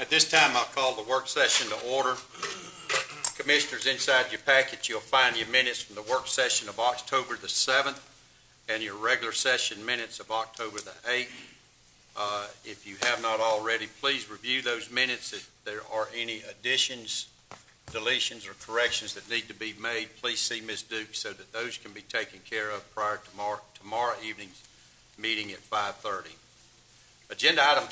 At this time, I'll call the work session to order. Commissioners, inside your packet, you'll find your minutes from the work session of October the 7th and your regular session minutes of October the 8th. Uh, If you have not already, please review those minutes. If there are any additions, deletions, or corrections that need to be made, please see Ms. Duke so that those can be taken care of prior to tomorrow, tomorrow evening's meeting at 5:30. Agenda item